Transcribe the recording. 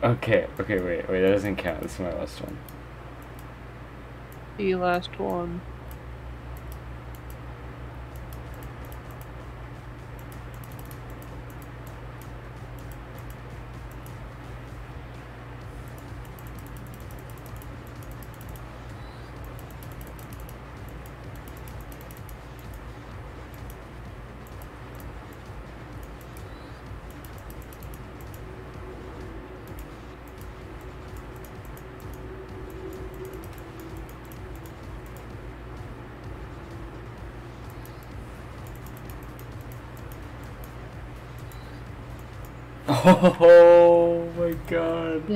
Okay, okay, wait, wait, that doesn't count. This is my last one. The last one. Oh my god.